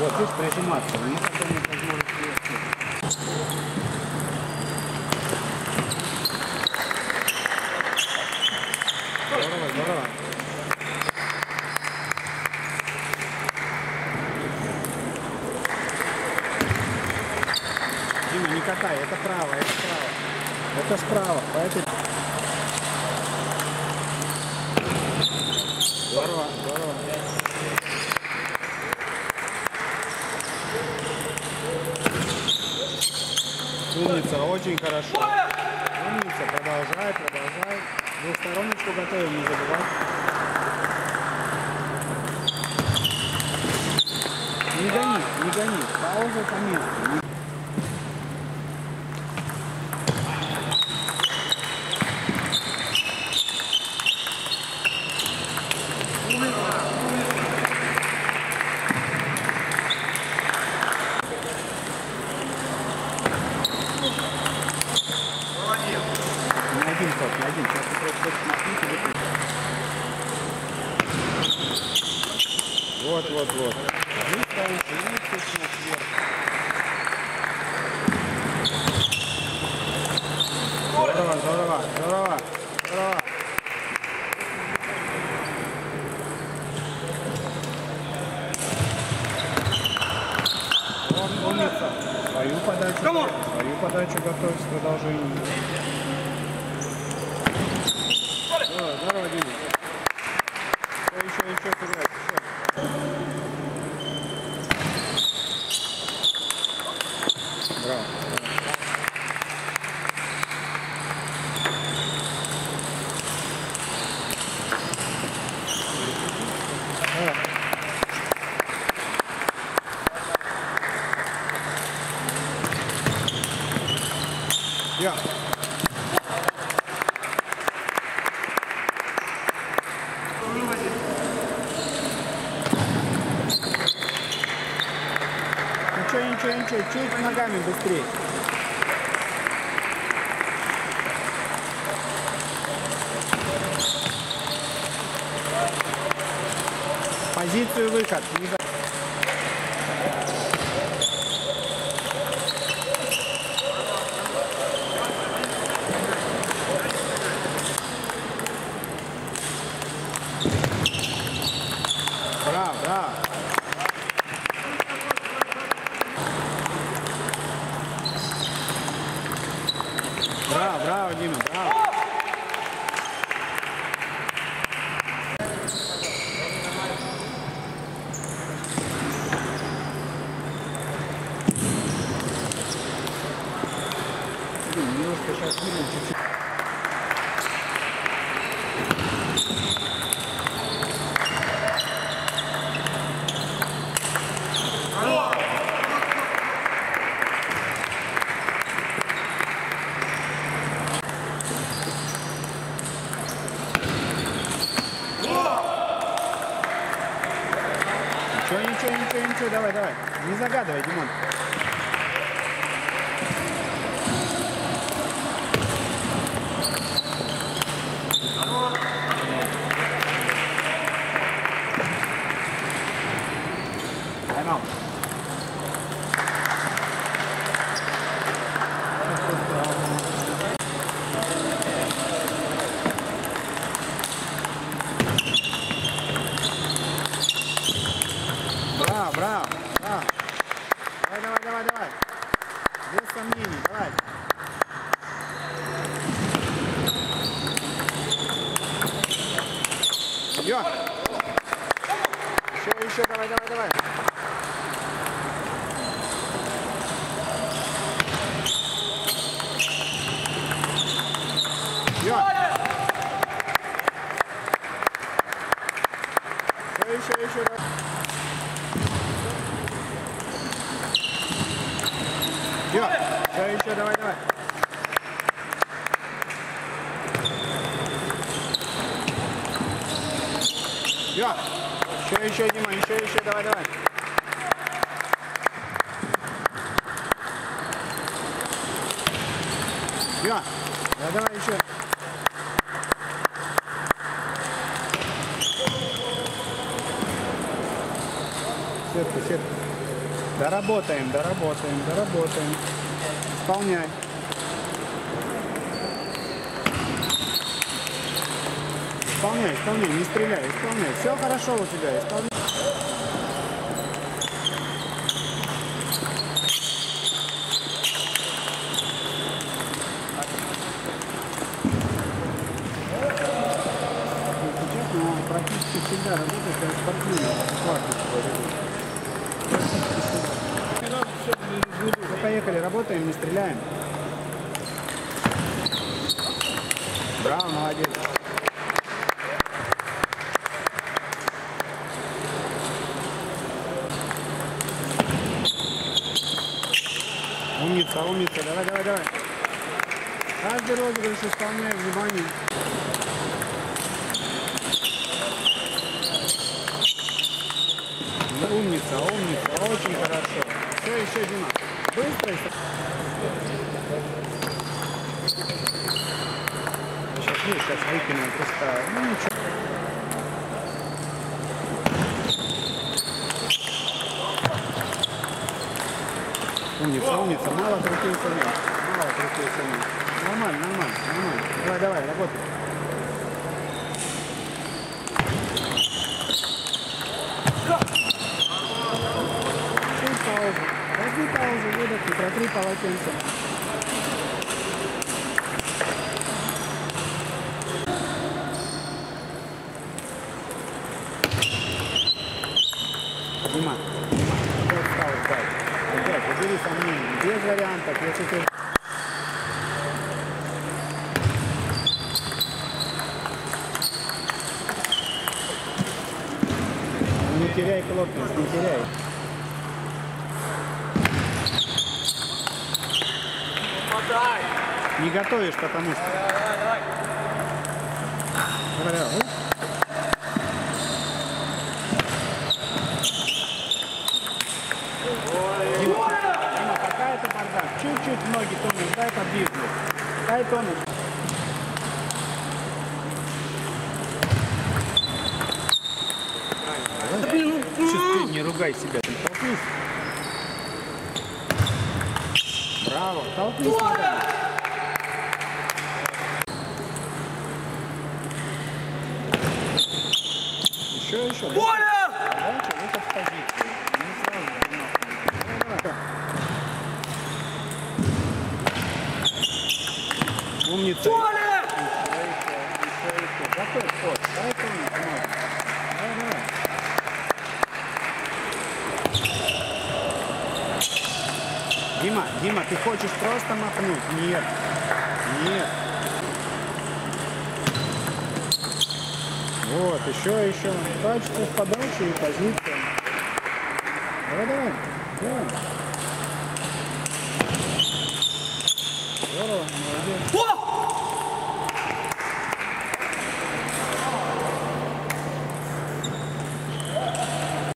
вот, видишь, прижиматься, здорово. Дима, не катай, это право, это право. Это справа, поэтому... Здорово, здорово. Умница, очень хорошо. Умница, продолжай, продолжай. Двухстороночку готовим, не забывай. Не гони, не гони. Пауза по месту. Не один. Сейчас просто. Вот, вот, вот. Здорово, здорово, здорово, здорово. Свою подачу, свою подачу готовь с продолжением. Здорово, здорово, Дима. Еще, еще, еще еще. Браво. Давай. Я. Ничего, чуть ногами быстрее. Позицию выход за- Браво, браво. Браво, браво, Дима, браво. Блин, Немножко сейчас видно чуть-чуть. Ничего, ничего, ничего, ничего, давай, давай. Не загадывай, Димон. Тайм-аут. Браво, браво, браво. Давай, давай, давай, давай. Без Идем. Еще, еще, давай, давай, давай. Идем. Еще, еще, еще, давай. Идем. Еще, еще, давай, давай. Все. Еще, еще, Дима, еще, еще, давай, давай. Все. Давай, давай еще. Сетка, сетка. Доработаем, доработаем, доработаем. Исполняй. Исполняй, исполняй, не стреляй, исполняй. Все хорошо у тебя, исполняй. Поехали, работаем, не стреляем. Браво, молодец. Умница, умница, давай, давай, давай. Каждый розыгрыш исполняй, внимание. Умница, умница, очень хорошо. Все, еще, Дима. Быстро. Сейчас, видишь, сейчас выкинем просто. Ну, ничего. Умница, умница. Мало крутился мяч. Мало крутился мяч. Нормально, нормально, нормально. Давай, давай, работай. Паузу, выдохни, протри полотенцем. Дима, Дима, опять стал ждать. Опять, убери сомнения. Без вариантов, если ты... Не теряй плотность, не теряй. Не готовишь, потому что. Давай, давай. Бардак. Чуть-чуть ноги тонут, дай подвижу. Дай тонут. Сейчас ты не ругай себя, ты толкнись. Браво, толкнись. ногами. Еще, еще. Дальше выход в позицию. Не сразу. Умница. Еще, еще, еще. Готов ход. Дай тонуть Дима, Дима, ты хочешь просто махнуть? Нет. Нет. Вот, еще, еще. Качество подачи и позиция. Давай, давай. Давай. Здорово, молодец. О!